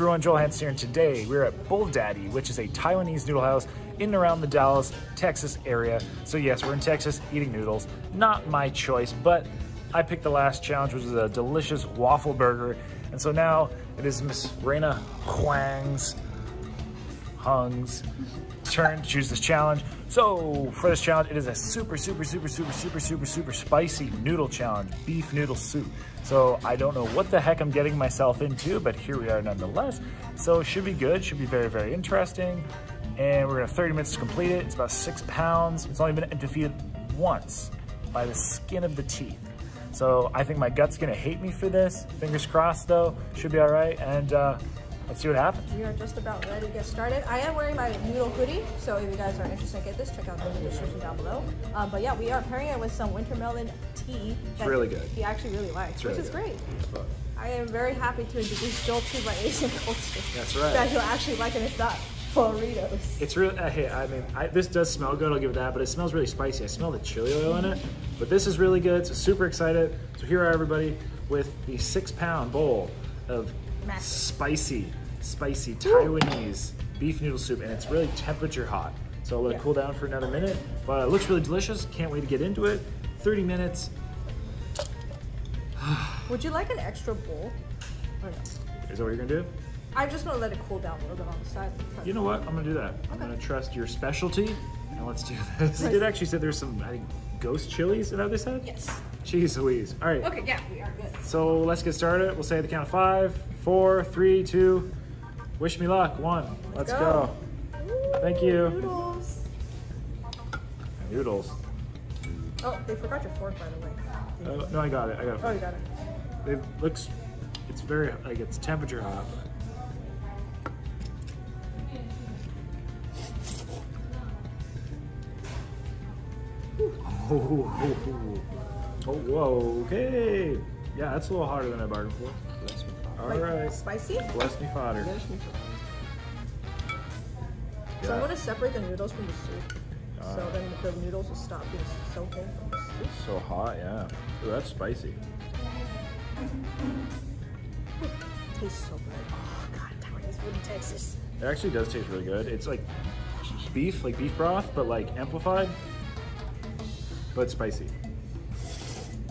Everyone, Joel Hansen here, and today we're at Bull Daddy, which is a Taiwanese noodle house in and around the Dallas, Texas area. So yes, we're in Texas eating noodles. Not my choice, but I picked the last challenge, which is a delicious waffle burger. And so now it is Miss Raina Huang's, Hung's turn to choose this challenge. So for this challenge, it is a super, super, super, super, super, super, super spicy noodle challenge, beef noodle soup. So I don't know what the heck I'm getting myself into, but here we are nonetheless. So it should be good, should be very, very interesting. And we're gonna have 30 minutes to complete it. It's about six pounds. It's only been defeated once by the skin of the teeth. So I think my gut's gonna hate me for this. Fingers crossed though, should be all right. And uh, let's see what happens. We are just about ready to get started. I am wearing my noodle hoodie, so if you guys are interested in get this, check out the description down below. Um, but yeah, we are pairing it with some winter melon tea. It's really good. He actually really likes, really which is good. great. I am very happy to introduce Joel to my Asian culture. That's right. That he'll actually like, and it's not burritos. It's really, uh, hey, I mean, I, this does smell good, I'll give it that, but it smells really spicy. I smell the chili oil in it, but this is really good, so super excited. So here are everybody with the six pound bowl of Massive. spicy, spicy Taiwanese beef noodle soup, and it's really temperature hot. So I'll let it cool down for another minute, but it looks really delicious. Can't wait to get into it. 30 minutes. Would you like an extra bowl? Or no? Is that what you're gonna do? I'm just gonna let it cool down a little bit on the side. You know what? I'm gonna do that. I'm gonna trust your specialty, and let's do this. They did actually say there's some, I think, ghost chilies, is that what they said? Yes. Jeez Louise. All right. Okay, yeah, we are good. So let's get started. We'll say the count of five, four, three, two. Wish me luck. One. Let's, go. Ooh, Thank you. Noodles. Noodles. Oh, they forgot your fork, by the way. Oh, no, I got it. I got it. Oh, you got it. It looks, it's very, like it's temperature hot. Oh, oh, whoa, okay. Yeah, that's a little harder than I bargained for. All Like, right. Spicy? Bless me, Father. So I'm gonna separate the noodles from the soup. Ah. so then the noodles will stop being soaking from the soup. So hot, yeah. Ooh, that's spicy. tastes so good. Oh god, Taiwanese food in Texas. It actually does taste really good. It's like beef, like beef broth, but like amplified, but spicy.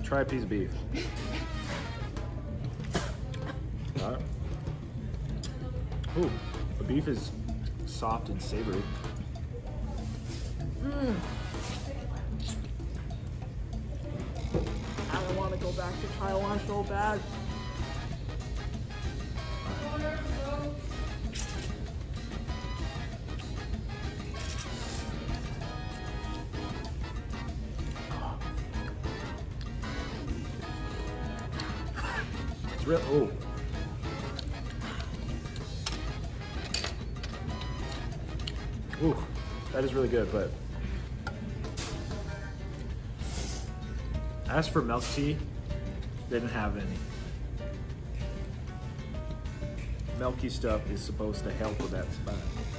Try a piece of beef. Ooh, the beef is soft and savory. Mm. I don't want to go back to Taiwan so bad. It's real. Oh. Really good, but as for milk tea, they didn't have any. Milky stuff is supposed to help with that spine.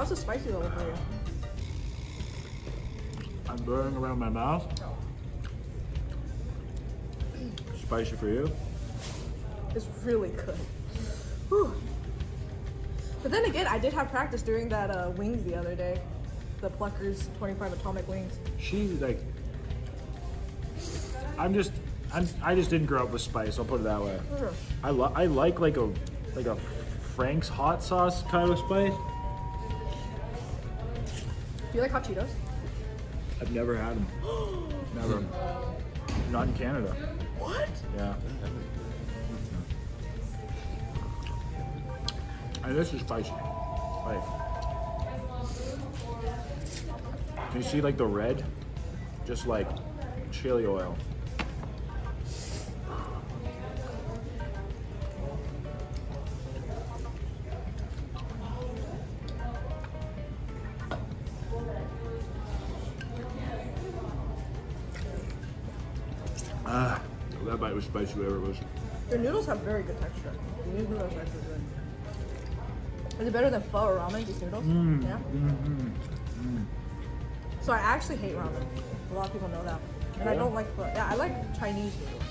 How's the spicy level for you? I'm burning around my mouth. Spicy for you. It's really good. Whew. But then again, I did have practice doing that uh, wings the other day. The Pluckers 25 Atomic Wings. She's like, I'm just, I'm, I just didn't grow up with spice. I'll put it that way. Mhm. I I like like a like a Frank's hot sauce kind of spice. Do you like hot Cheetos? I've never had them. never. Not in Canada. What? Yeah. And this is spicy. Like, you see like the red just like chili oil. Ah, that bite was spicy, whatever it was. Their noodles have very good texture. These noodles are actually good. Is it better than pho or ramen? These noodles? Mm, yeah. Mm, mm, so I actually hate ramen. A lot of people know that, and I don't like pho. Yeah, I like Chinese noodles.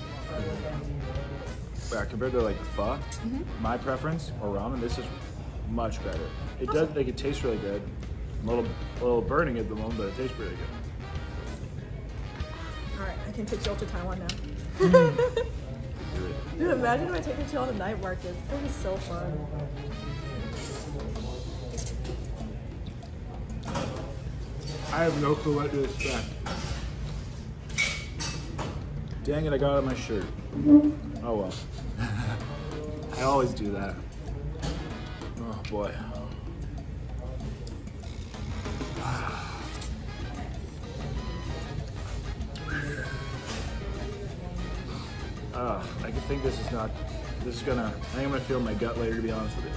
Yeah, compared to like pho, mm-hmm. my preference or ramen, this is much better. It does like it tastes really good. A little, a little burning at the moment, but it tastes really good. All right, I can take Jill to Taiwan now. It. Mm. Dude, imagine if I take her to all the night markets. That would be so fun. I have no clue what to expect. Dang it, I got it on my shirt. Oh well. I always do that. Oh boy. Uh, I can think this is not. This is gonna. I think I'm gonna feel my gut later. To be honest with you.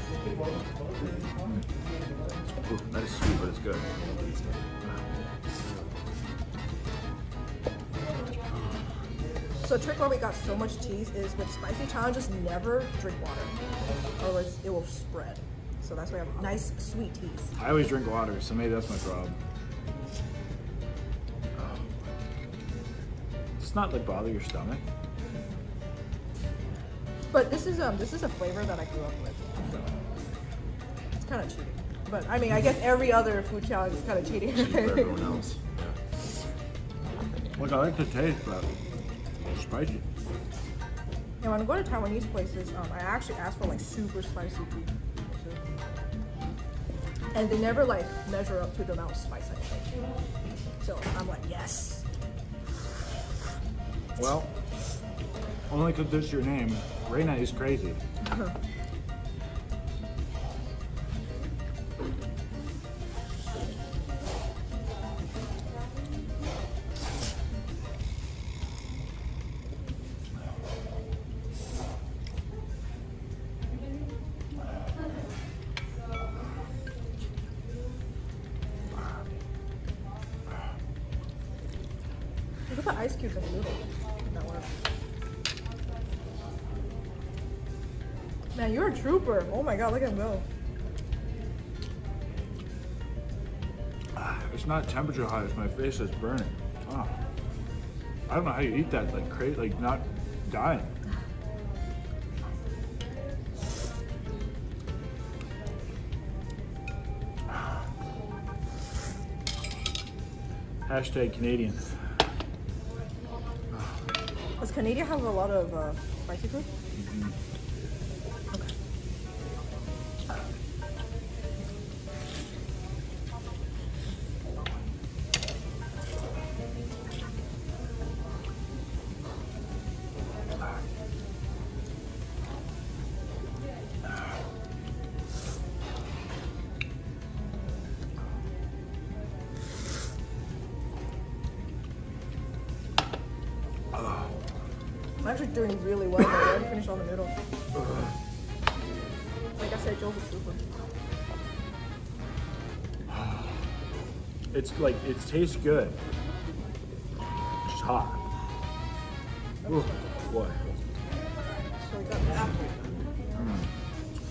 Ooh, that is sweet, but it's good. So trick why we got so much cheese is with spicy challenges, never drink water, otherwise it will spread. So that's why I have nice sweet teas. I always drink water, so maybe that's my problem. This not like bother your stomach? But this is um this is a flavor that I grew up with. So it's kind of cheating. But I mean, I guess every other food challenge is kind of cheating. For everyone else. Look, I like the taste, but it's spicy. And when I go to Taiwanese places, um, I actually ask for like super spicy tea. too. And they never like measure up to the amount of spice I take. So I'm like, yes. Well, only because this your name. Raina is crazy. Look at the ice cubes in the You're a trooper. Oh my god, look at him go. Ah, It's not temperature high, it's my face that's burning. Ah. I don't know how you eat that, like crazy, like not dying. Hashtag Canadian. Does Canada have a lot of uh, spicy food? Actually doing really well. I already finished all the noodles. Like I said, Joel's a trooper. It's like, it tastes good. It's just hot. Ooh, boy. So we got that.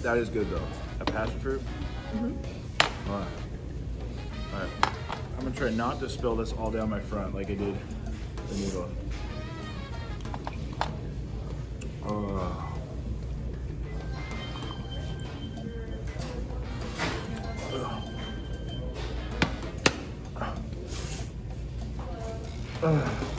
That is good though. A passion fruit? Mm-hmm. Alright. Alright. I'm gonna try not to spill this all down my front like I did the noodle. Oh. Oh,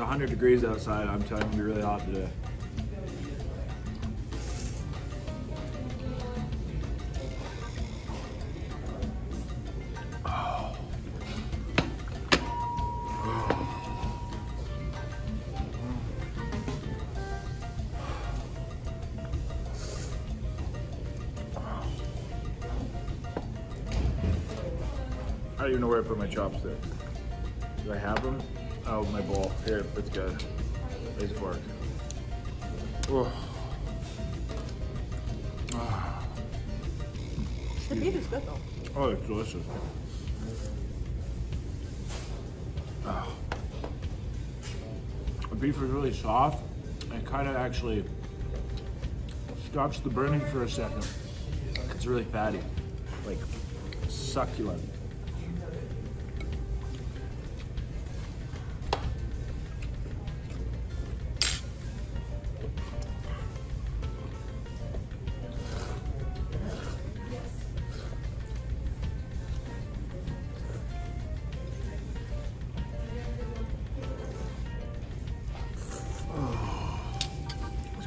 100 degrees outside. I'm telling you, it's gonna be really hot today. I don't even know where I put my chopsticks. Do I have them? Oh, my bowl. Here, it's good. A fork. Oh. The beef is good though. Oh, it's delicious. Oh. The beef is really soft. It kind of actually stops the burning for a second. It's really fatty, like succulent.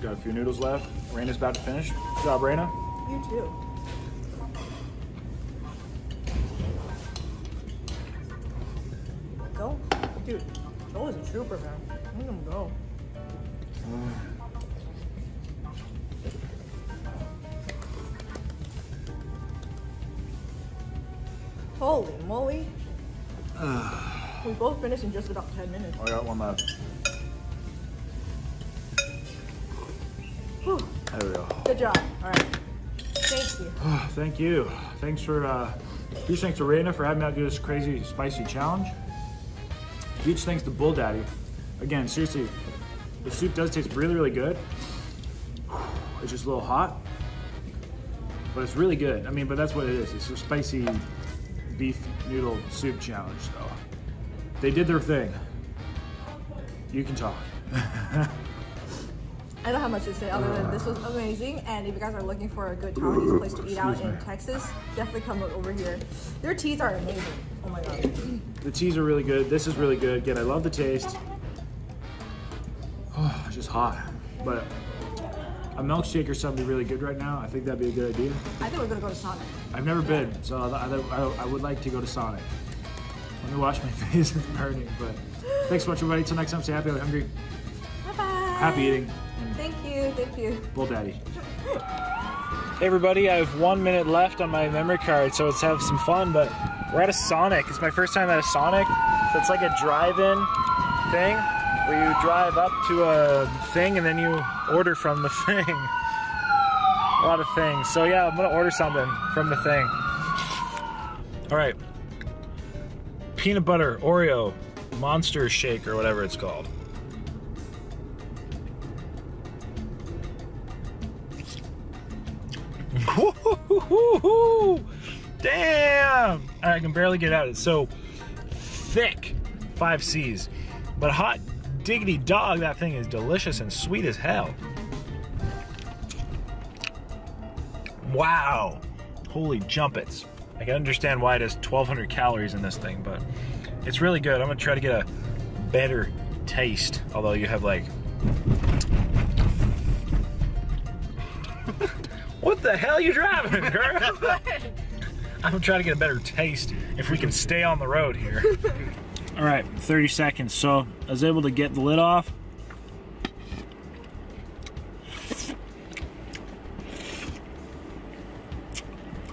Got a few noodles left. Raina's about to finish. Good job, Raina. You too. Go. Dude, Joel is a trooper, man. Let him go. Holy moly. we both finished in just about 10 minutes. I got one left. Whew. There we go. Good job. All right. Thank you. Thank you. Thanks for, uh, huge thanks to Raina for having me out do this crazy spicy challenge. Huge thanks to Bull Daddy. Again, seriously, the soup does taste really, really good. It's just a little hot, but it's really good. I mean, but that's what it is. It's a spicy beef noodle soup challenge, so they did their thing. You can talk. I don't have much to say other than this was amazing. And if you guys are looking for a good Taiwanese place to eat out in Texas, definitely come look over here. Their teas are amazing. Oh my god. The teas are really good. This is really good. Again, I love the taste. Oh, it's just hot. But a milkshake or something really good right now. I think that'd be a good idea. I think we're gonna go to Sonic. I've never been, so I, I, I would like to go to Sonic. Let me wash my face, it's burning. But thanks so much, everybody. Till next time, stay happy, hungry, Bye bye. happy eating, Thank you. Thank you. Bull Daddy. Hey everybody, I have one minute left on my memory card, so let's have some fun. But we're at a Sonic. It's my first time at a Sonic. So it's like a drive-in thing where you drive up to a thing and then you order from the thing. a lot of things. So yeah, I'm gonna order something from the thing. All right. Peanut butter Oreo Monster Shake or whatever it's called. Woo-hoo-hoo-hoo-hoo. Damn! I can barely get out. It's so thick. Five C's. But hot diggity dog, that thing is delicious and sweet as hell. Wow. Holy jumpets. I can understand why it has 1,200 calories in this thing, but it's really good. I'm gonna try to get a better taste. Although you have like the hell you driving, girl? I'm gonna try to get a better taste if we can stay on the road here. All right, 30 seconds. So I was able to get the lid off.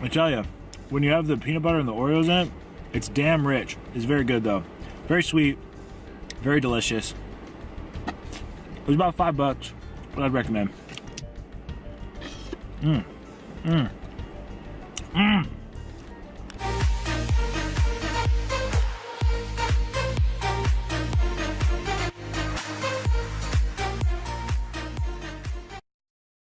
I tell you, when you have the peanut butter and the Oreos in it, it's damn rich. It's very good though. Very sweet, very delicious. It was about five bucks, but I'd recommend. Mmm. Mmm. Mmm.